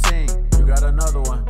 14, you got another one.